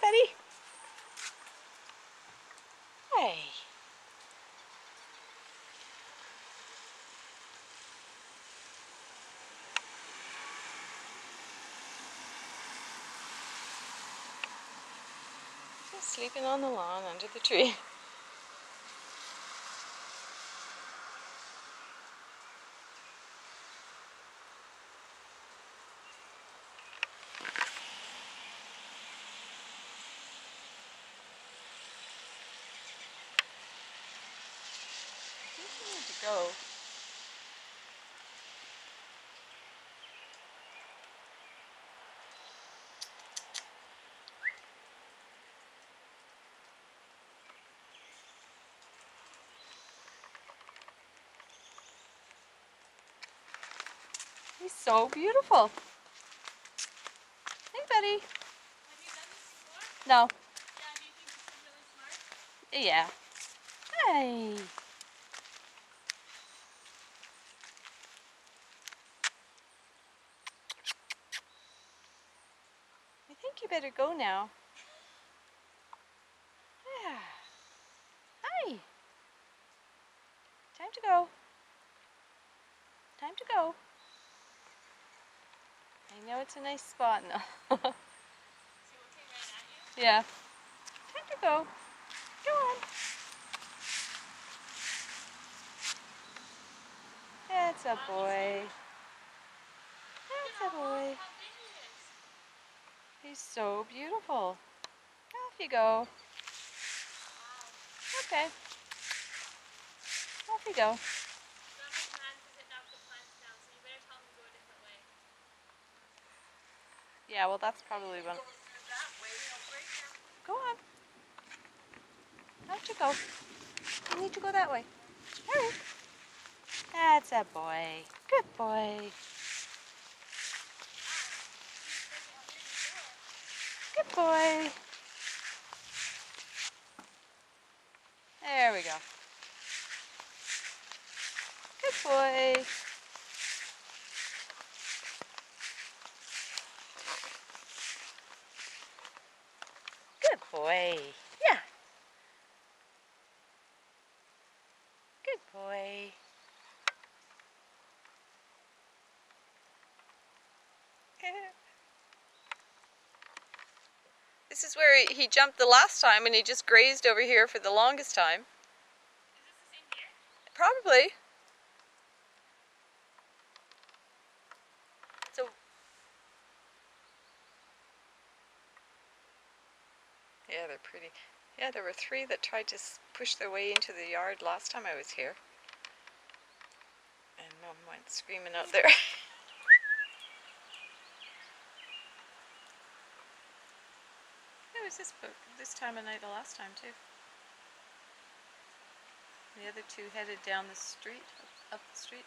Hi, buddy. Hey. Just sleeping on the lawn under the tree. Go. He's so beautiful. Hey, buddy. Have you done this before? No. Yeah, do you think this is really smart? Yeah. Hey. You better go now. Yeah. Hi. Time to go. Time to go. I know it's a nice spot now. Right yeah. Time to go. Go on. That's a boy. That's a boy. How big he is. He's so beautiful. Off you go. Okay. Off you go. Yeah, well, that's probably one. Go on. Out you go. You need to go that way. Hurry. That's a boy. Good boy. Boy. There we go. Good boy. Good boy. Yeah. Good boy. This is where he, jumped the last time and he just grazed over here for the longest time. Is this the? Probably. So. Yeah, they're pretty. Yeah, there were three that tried to push their way into the yard last time I was here. And Mum went screaming out there. was this book this time of night the last time too. The other two headed down the street, up, the street.